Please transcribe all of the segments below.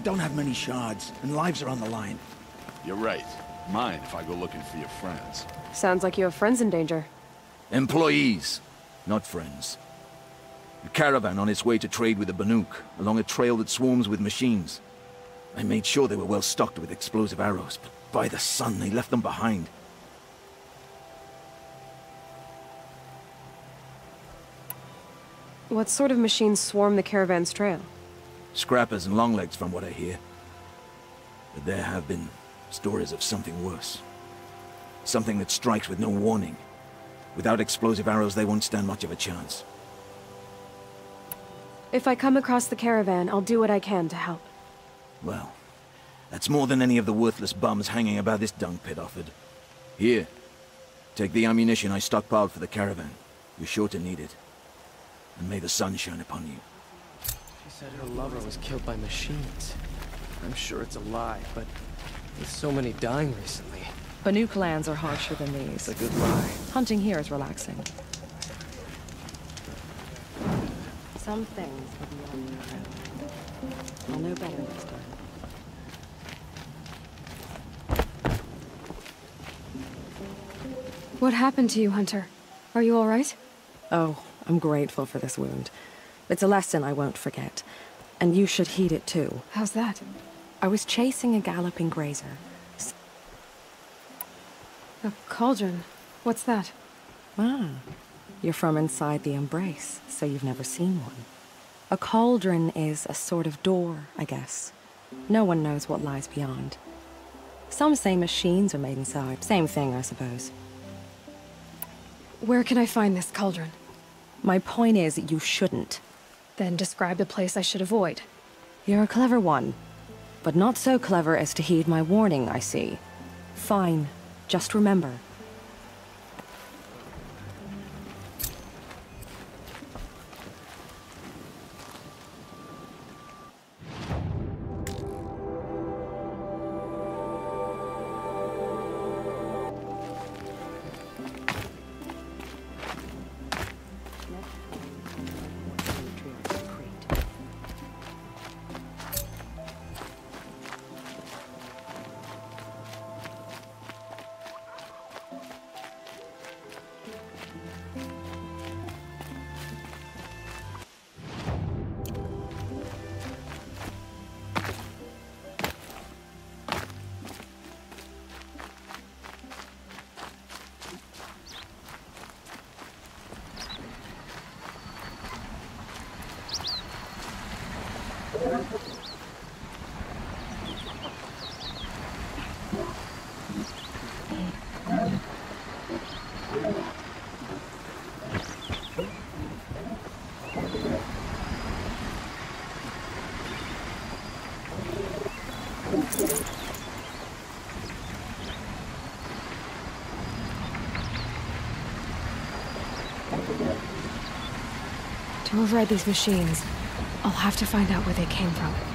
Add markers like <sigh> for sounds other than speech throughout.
don't have many shards, and lives are on the line. You're right. Mind if I go looking for your friends? Sounds like you have friends in danger. Employees, not friends. A caravan on its way to trade with the Banuk, along a trail that swarms with machines. I made sure they were well stocked with explosive arrows, but by the sun, they left them behind. What sort of machines swarm the caravan's trail? Scrappers and longlegs, from what I hear. But there have been stories of something worse. Something that strikes with no warning. Without explosive arrows, they won't stand much of a chance. If I come across the caravan, I'll do what I can to help. Well, that's more than any of the worthless bums hanging about this dung pit offered. Here, take the ammunition I stockpiled for the caravan. You're sure to need it. And may the sun shine upon you. She said her lover was killed by machines. I'm sure it's a lie, but with so many dying recently, Banuk lands are harsher than these. it's these. a good lie. Hunting here is relaxing. Some things are beyond your own. I'll know better next time. What happened to you, Hunter? Are you alright? Oh, I'm grateful for this wound. It's a lesson I won't forget. And you should heed it too. How's that? I was chasing a galloping grazer. S- A cauldron. What's that? Ah, you're from inside the embrace, so you've never seen one. A cauldron is a sort of door, I guess. No one knows what lies beyond. Some say machines are made inside. Same thing, I suppose. Where can I find this cauldron? My point is, you shouldn't. Then describe the place I should avoid. You're a clever one. But not so clever as to heed my warning, I see. Fine. Just remember. To override these machines, I'll have to find out where they came from.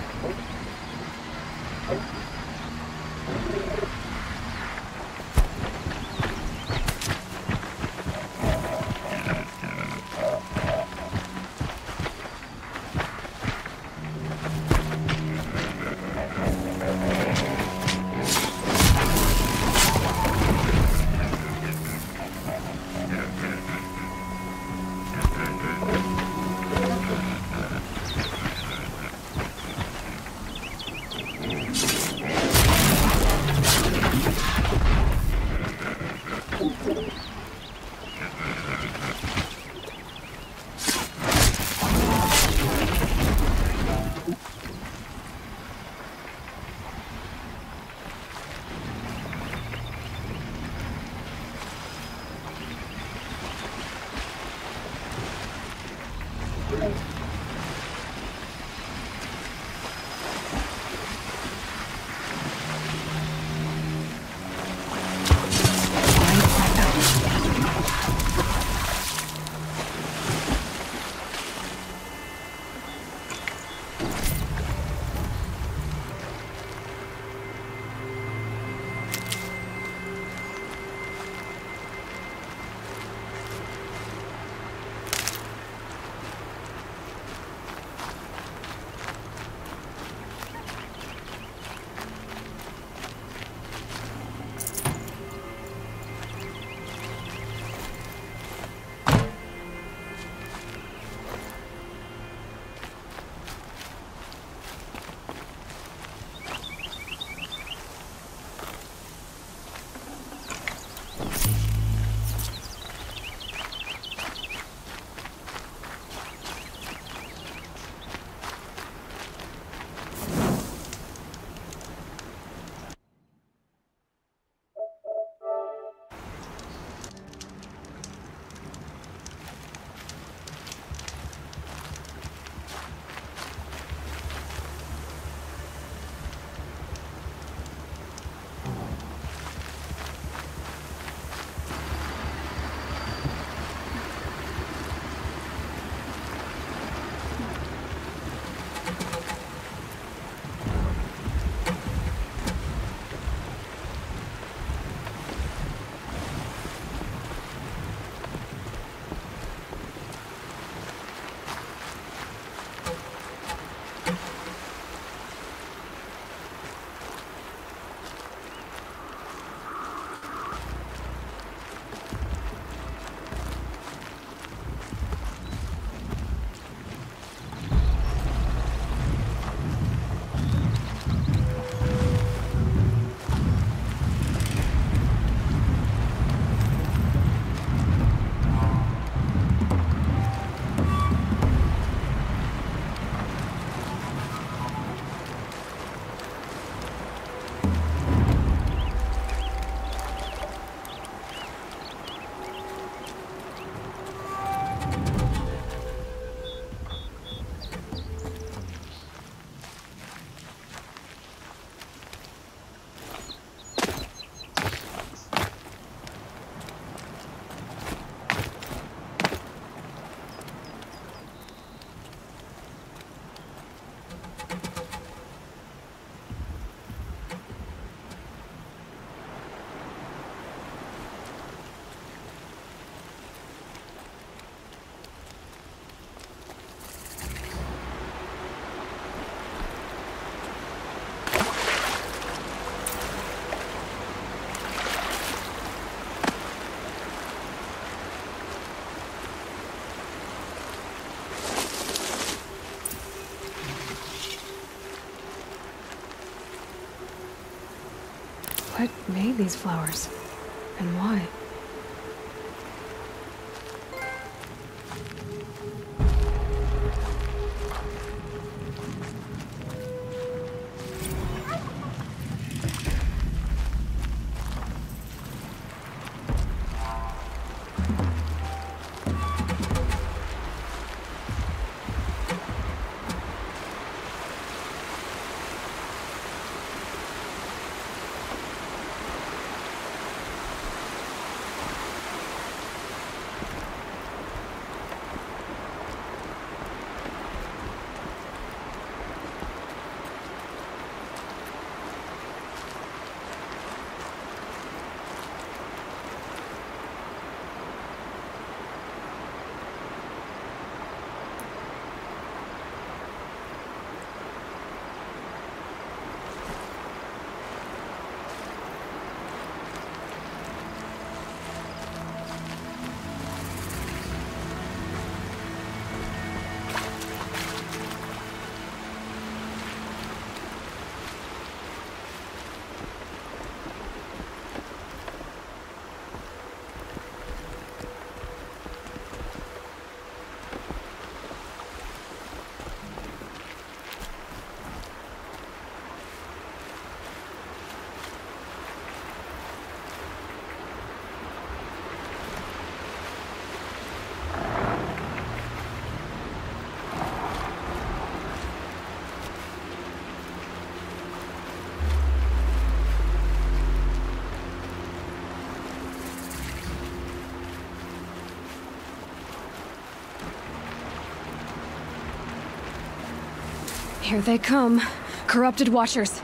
What made these flowers? And why? Here they come. Corrupted Watchers.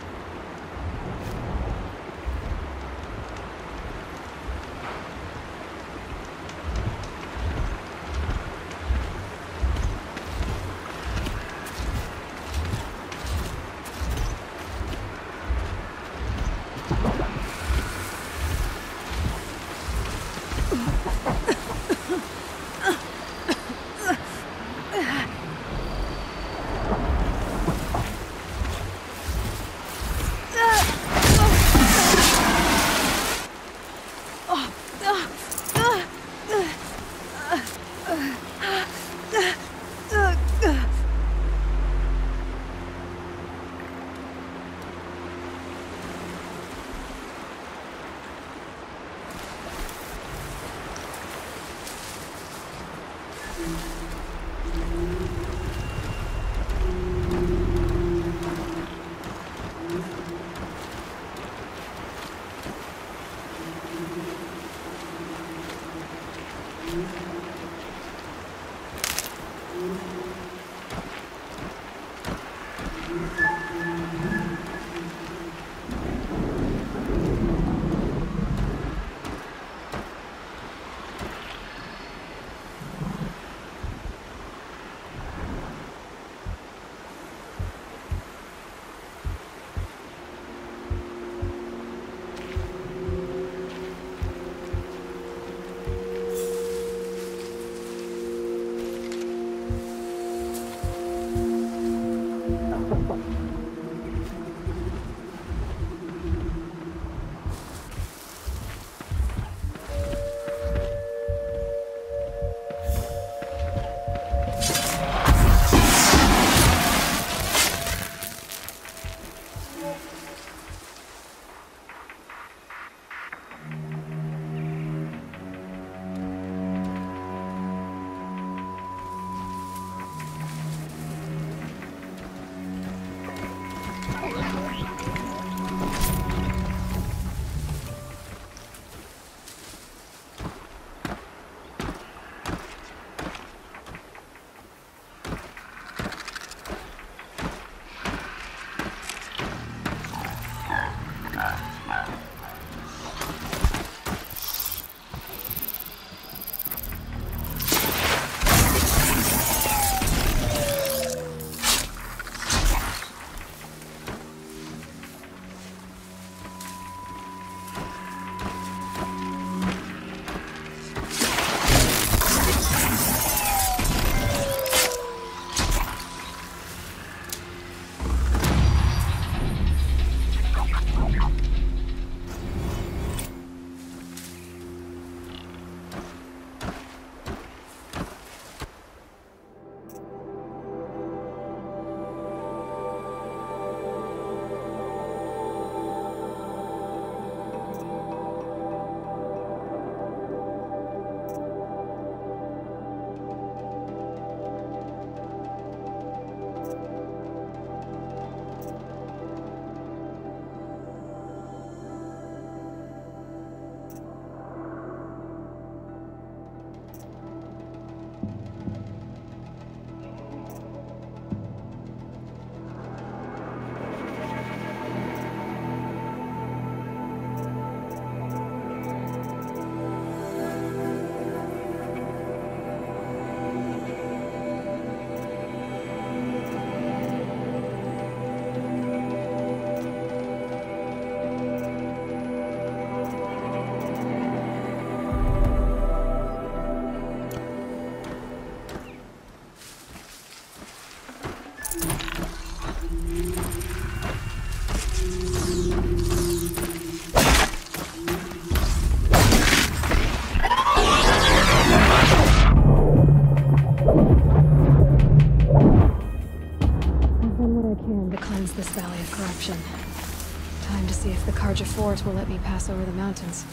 Fort will let me pass over the mountains.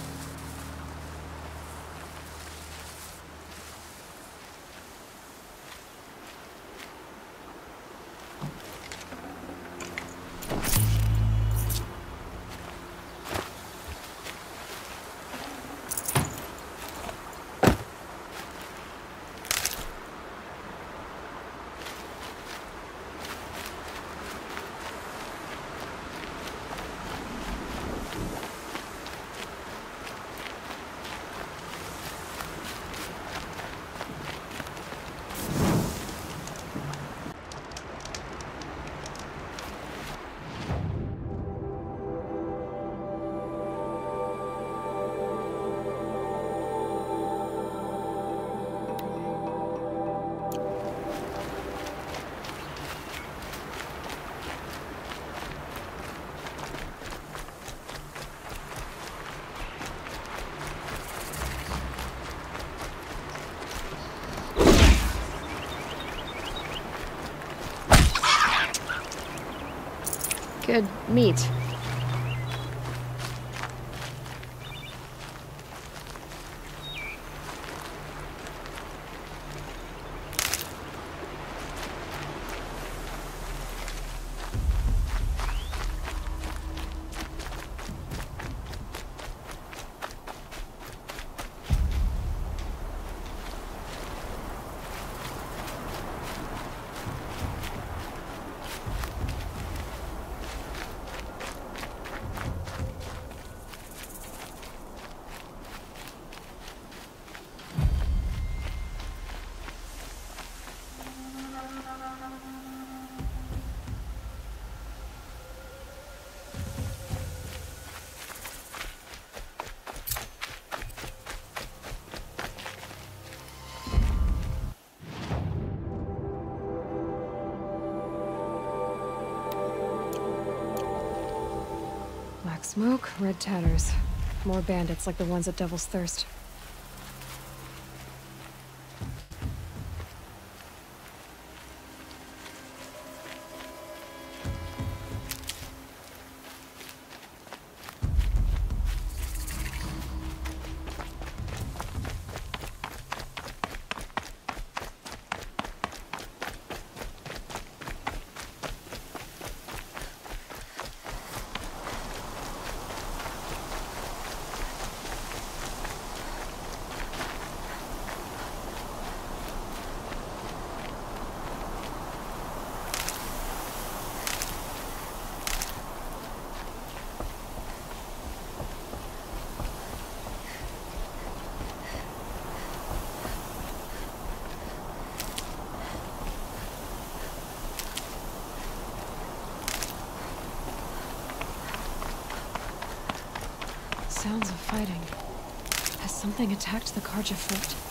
Meat. Smoke, red tatters. More bandits like the ones at Devil's Thirst. Sounds of fighting. Has something attacked the Carja fort?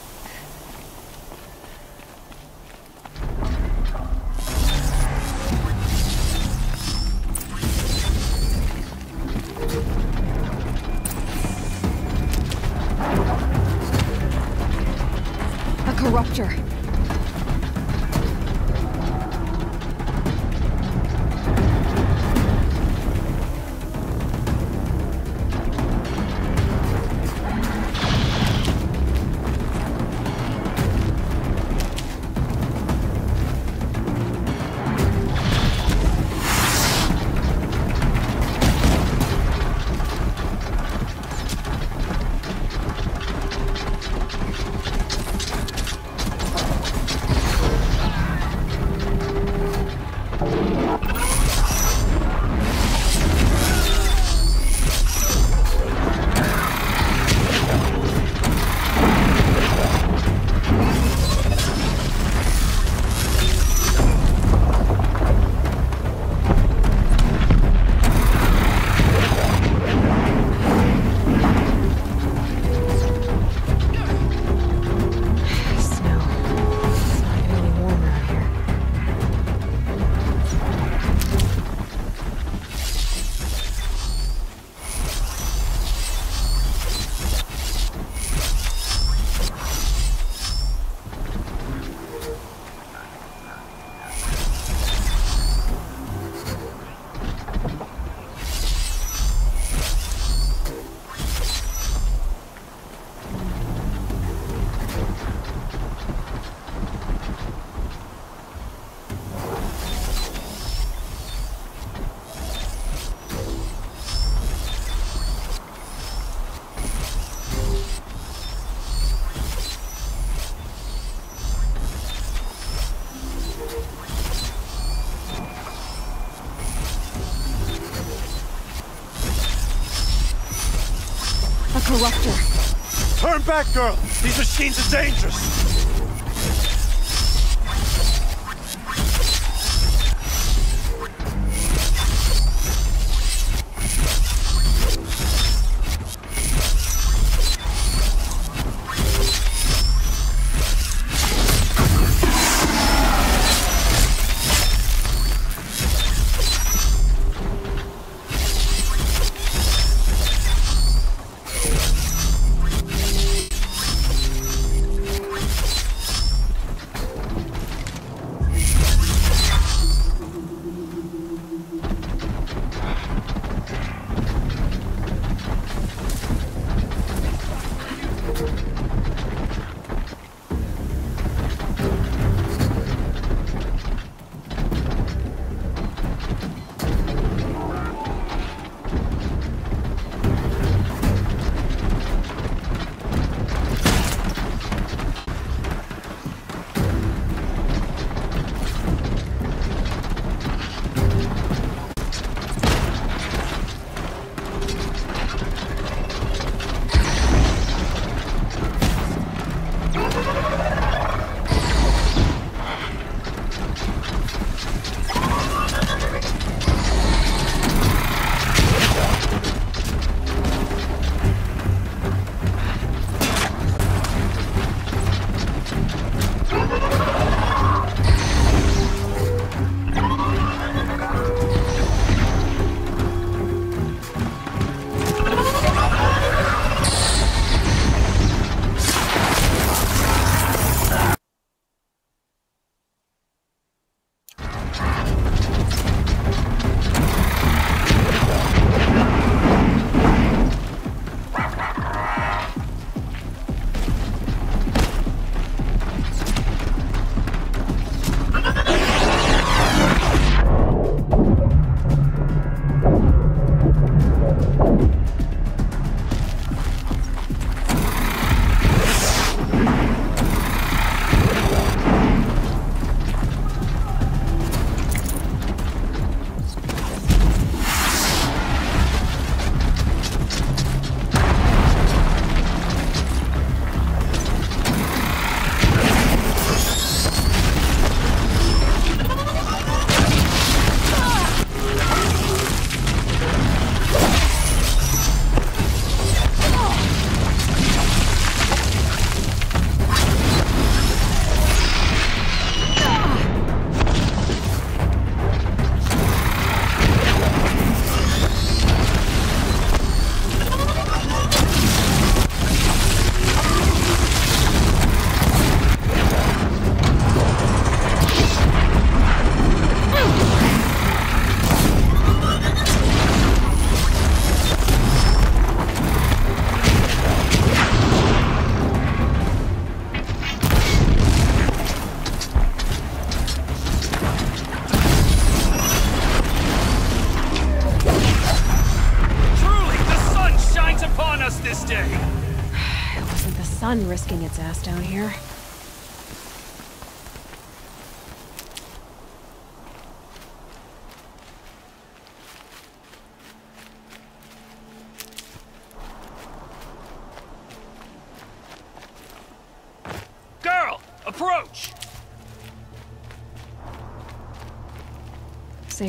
Turn back, girl! These machines are dangerous!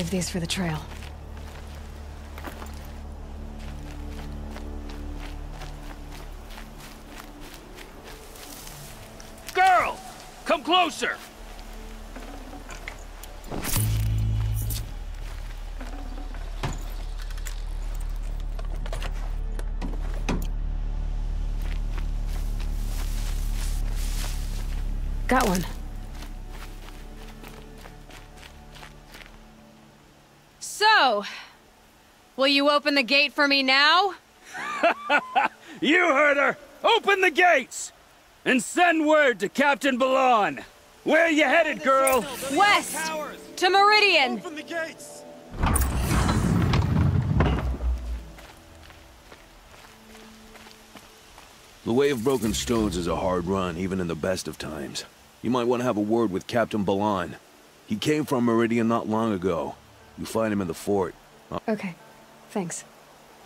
Save these for the trail. Girl, come closer! Got one. So, will you open the gate for me now? <laughs> You heard her! Open the gates! And send word to Captain Ballahn! Where are you headed, girl? West! To Meridian! Open the gates! The Way of Broken Stones is a hard run, even in the best of times. You might want to have a word with Captain Ballahn. He came from Meridian not long ago. You find him in the fort. Okay. Thanks.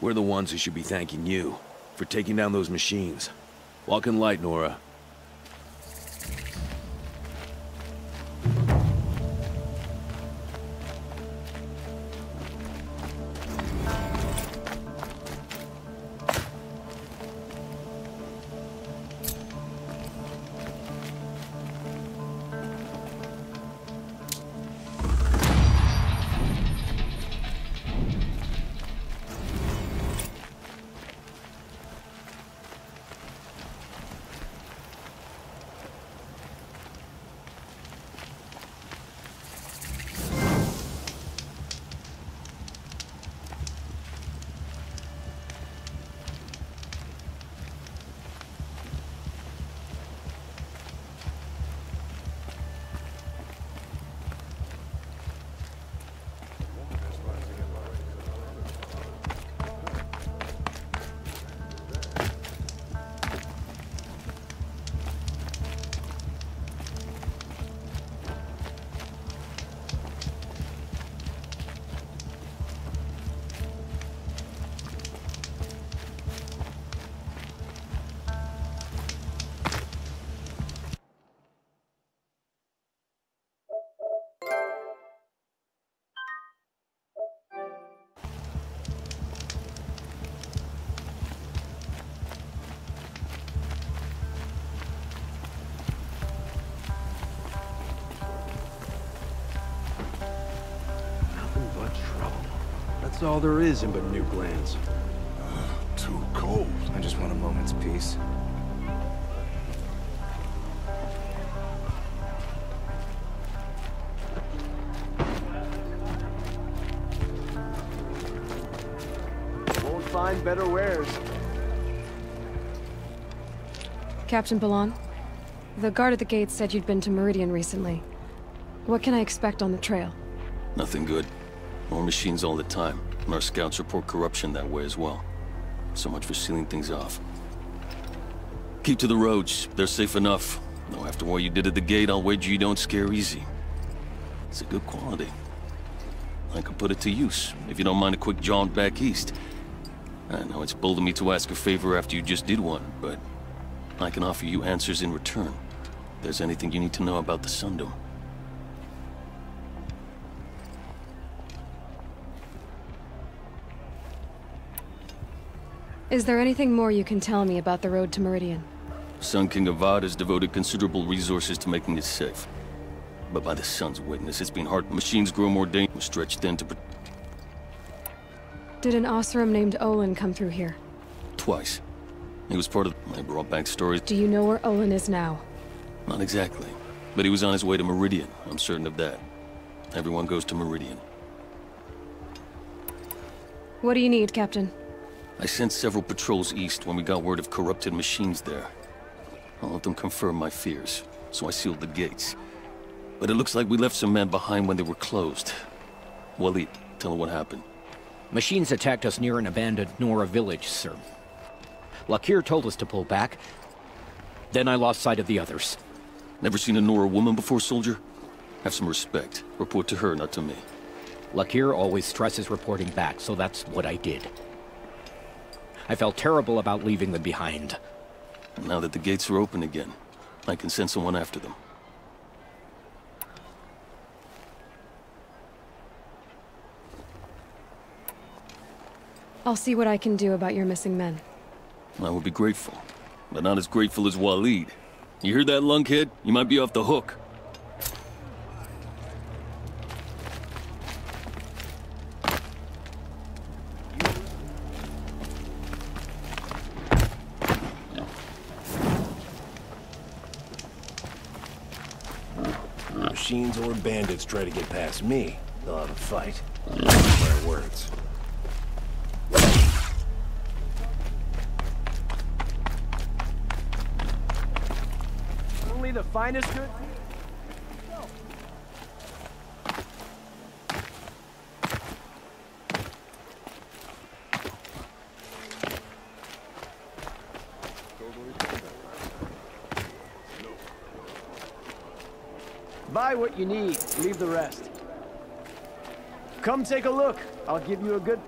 We're the ones who should be thanking you. for taking down those machines. Walk in light, Nora. That's all there is in Banuk lands. <sighs> Too cold. I just want a moment's peace. Won't find better wares. Captain Ballahn, the guard at the gate said you'd been to Meridian recently. What can I expect on the trail? Nothing good. More machines all the time, and our scouts report corruption that way as well. So much for sealing things off. Keep to the roads. They're safe enough. Though after what you did at the gate, I'll wager you don't scare easy. It's a good quality. I could put it to use, if you don't mind a quick jaunt back east. I know it's bold of me to ask a favor after you just did one, but I can offer you answers in return. If there's anything you need to know about the Sundom. Is there anything more you can tell me about the road to Meridian? Sun King of Avad has devoted considerable resources to making it safe. But by the Sun's witness, it's been hard. Machines grow more dangerous, stretched thin to... Did an Oseram named Olin come through here? Twice. He was part of... I brought back stories. Do you know where Olin is now? Not exactly. But he was on his way to Meridian. I'm certain of that. Everyone goes to Meridian. What do you need, Captain? I sent several patrols east when we got word of corrupted machines there. All of them confirmed my fears, so I sealed the gates. But it looks like we left some men behind when they were closed. Waleed, tell him what happened. Machines attacked us near an abandoned Nora village, sir. Lakir told us to pull back. Then I lost sight of the others. Never seen a Nora woman before, soldier? Have some respect. Report to her, not to me. Lakir always stresses reporting back, so that's what I did. I felt terrible about leaving them behind. Now that the gates are open again, I can send someone after them. I'll see what I can do about your missing men. I would be grateful, but not as grateful as Waleed. You hear that, lunkhead? You might be off the hook. Or bandits try to get past me, they'll have a fight. My words. Only the finest good. What you need, leave the rest. Come take a look. I'll give you a good...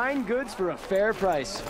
Fine goods for a fair price.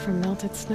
From melted snow.